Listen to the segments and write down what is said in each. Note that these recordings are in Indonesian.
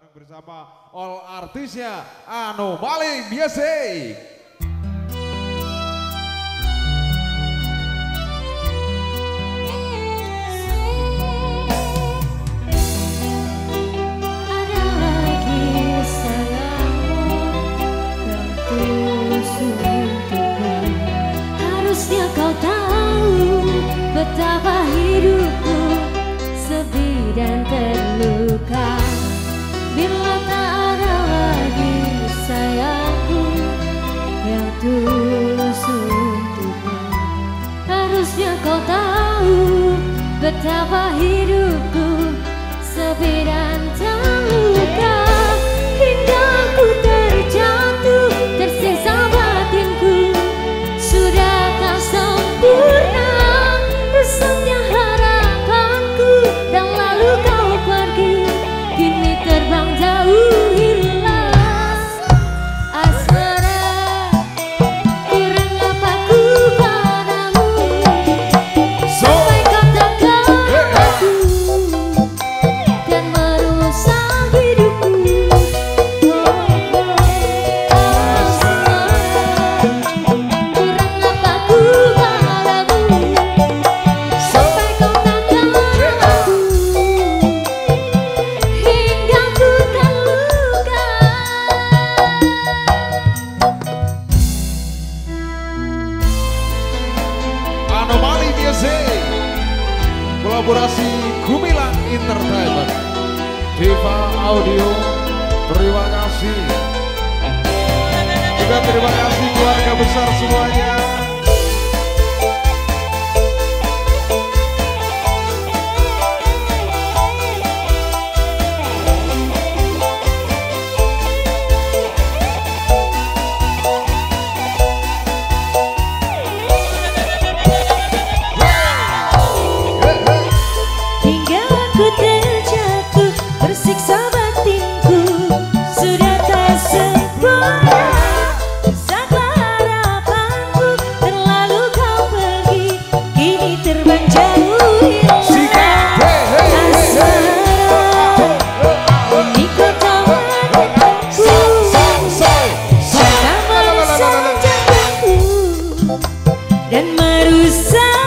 bareng bersama all artisnya Anomali biasa. Harusnya kau tahu betapa hidupku sepi dan terluka. Harusnya kau tahu Betapa hidupku Sepi dan tangguh kolaborasi Gumilang Entertainment. Diva Audio terima kasih. Juga terima kasih keluarga besar semuanya. You say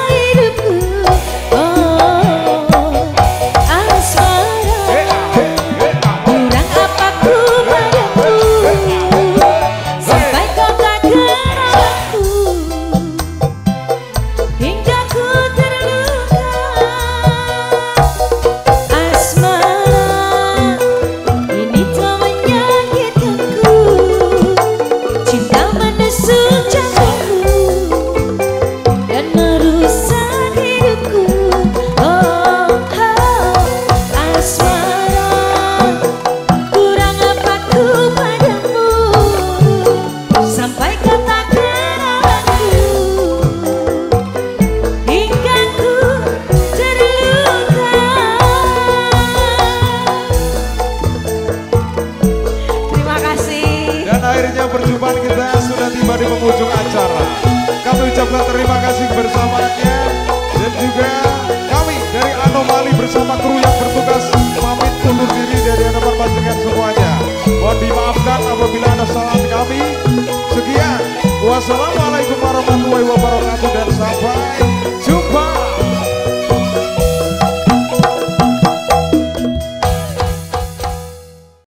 juga kami dari Anomali bersama kru yang bertugas pamit undur diri dari hadapan panjenengan semuanya. Mohon dimaafkan apabila ada salah kami. Sekian. Wassalamualaikum warahmatullahi wabarakatuh dan sampai